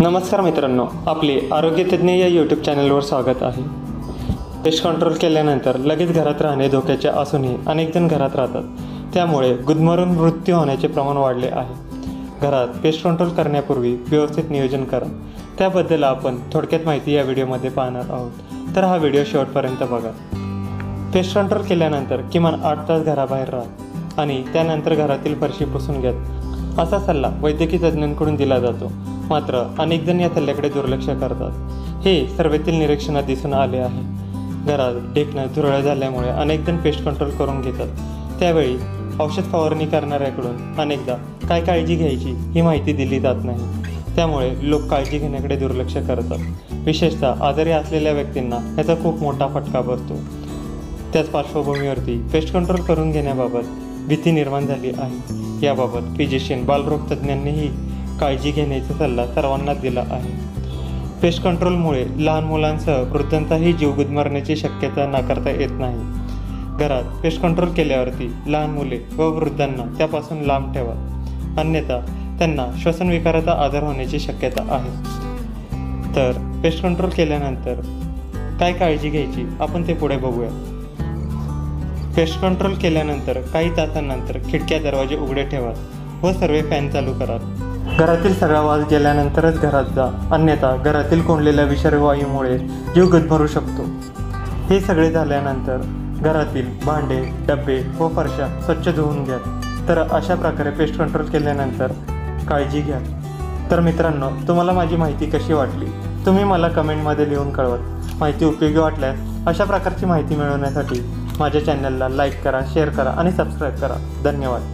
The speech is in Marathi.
नमस्कार मित्रांनो आपले आरोग्यतज्ञ या यूट्यूब चॅनलवर स्वागत आहे. पेस्ट कंट्रोल केल्यानंतर लगेच घरात राहणे धोक्याचे असूनही अनेक जण घरात राहतात. त्यामुळे गुदमरून मृत्यू होण्याचे प्रमाण वाढले आहे. घरात पेस्ट कंट्रोल करण्यापूर्वी व्यवस्थित नियोजन करा. त्याबद्दल आपण थोडक्यात माहिती या व्हिडिओमध्ये पाहणार आहोत. तर हा व्हिडिओ शेवटपर्यंत बघा. पेस्ट कंट्रोल केल्यानंतर किमान आठ तास घराबाहेर राहा आणि त्यानंतर घरातील फरशी पुसून घ्या. असा सल्ला वैद्यकीय तज्ज्ञांकडून दिला जातो. मात्र अनेक जण या सल्ल्याकडे दुर्लक्ष करतात. हे सर्वेतील निरीक्षणात दिसून आले आहे. घरात ढेकणं झुरळ झाल्यामुळे अनेक जण पेस्ट कंट्रोल करून घेतात. त्यावेळी औषध फवारणी करणाऱ्याकडून अनेकदा काय काळजी घ्यायची ही माहिती दिली जात नाही. त्यामुळे लोक काळजी घेण्याकडे दुर्लक्ष करतात. विशेषतः आजारी असलेल्या व्यक्तींना याचा खूप मोठा फटका बसतो. त्याच पार्श्वभूमीवरती पेस्ट कंट्रोल करून घेण्याबाबत भीती निर्माण झाली आहे. याबाबत फिजिशियन बालरोग तज्ज्ञांनीही काळजी घेण्याचा सल्ला सर्वांना दिला आहे. पेस्ट कंट्रोलमुळे लहान मुलांसह वृद्धांचाही जीव गुदमरण्याची शक्यता नाकारता येत नाही. घरात पेस्ट कंट्रोल केल्यावरती लहान मुले व वृद्धांना त्यापासून लांब ठेवा. अन्यथा त्यांना श्वसनविकाराचा आजार होण्याची शक्यता आहे. तर पेस्ट कंट्रोल केल्यानंतर काय काळजी घ्यायची? आपण ते पुढे बघूया. पेस्ट कंट्रोल केल्यानंतर काही तासांनंतर खिडक्या दरवाजे उघडे ठेवा व सर्व फॅन चालू करा. घरातील सगळा वास गेल्यानंतरच घरात जा. अन्यथा घरातील कोंडलेल्या विषारी वायूमुळे जीव गुदमरू शकतो. हे सगळे झाल्यानंतर घरातील भांडे डबे व फरशा स्वच्छ धुवून घ्या. तर अशा प्रकारे पेस्ट कंट्रोल केल्यानंतर काळजी घ्या. तर मित्रांनो तुम्हाला माझी माहिती कशी वाटली? तुम्ही मला कमेंटमध्ये लिहून कळवत माहिती उपयोगी वाटल्यास अशा प्रकारची माहिती मिळवण्यासाठी माझ्या चॅनलला लाईक करा शेअर करा आणि सबस्क्राईब करा. धन्यवाद.